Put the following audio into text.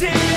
Liberty!